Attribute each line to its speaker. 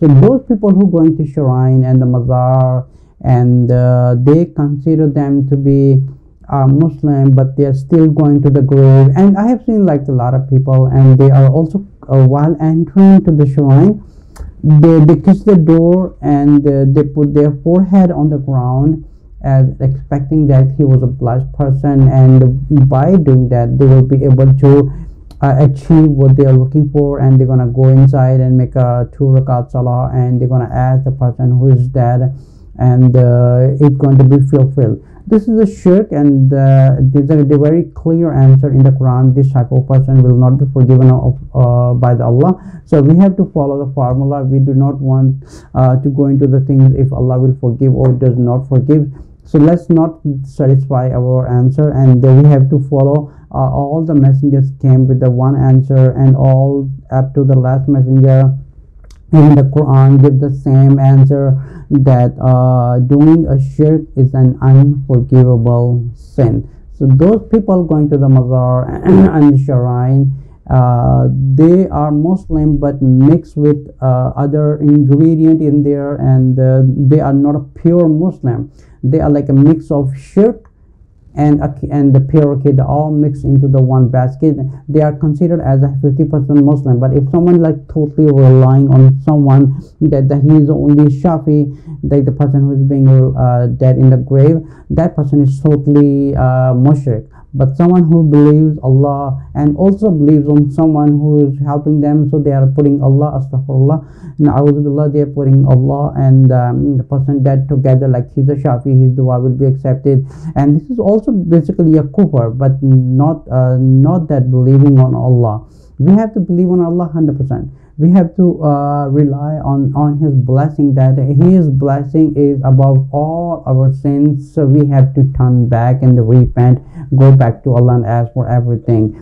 Speaker 1: So those people who go into shrine and the mazar and uh, they consider them to be uh, Muslim, but they are still going to the grave. And I have seen like a lot of people, and they are also uh, while entering to the shrine, they, they kiss the door and uh, they put their forehead on the ground as expecting that he was a blessed person and by doing that they will be able to uh, achieve what they are looking for and they're gonna go inside and make a two rakat salah and they're gonna ask the person who is dead and uh, it's going to be fulfilled. This is a shirk and uh, there's a, a, very clear answer in the quran this type of person will not be forgiven of, uh, by the allah. So we have to follow the formula. We do not want uh, to go into the things if allah will forgive or does not forgive so let's not satisfy our answer and we have to follow uh, all the messengers came with the one answer and all up to the last messenger in the quran give the same answer that uh, doing a shirk is an unforgivable sin. So those people going to the mazar and the shrine, uh, they are Muslim but mixed with uh, other ingredient in there and uh, they are not a pure Muslim. They are like a mix of shirk and and the pure kid all mixed into the one basket they are considered as a 50 percent muslim but if someone like totally relying on someone that, that he is only shafi like the person who is being uh, dead in the grave that person is totally uh, mushrik but someone who believes Allah and also believes on someone who is helping them so they are putting Allah astaghfirullah billah they are putting Allah and um, the person dead together like he's a Shafi his dua will be accepted. And this is also basically a kufr but not uh, not that believing on Allah. We have to believe on Allah 100% we have to uh, rely on on his blessing that his blessing is above all our sins. So we have to turn back and repent go back to allah and ask for everything